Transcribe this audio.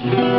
Mm-hmm.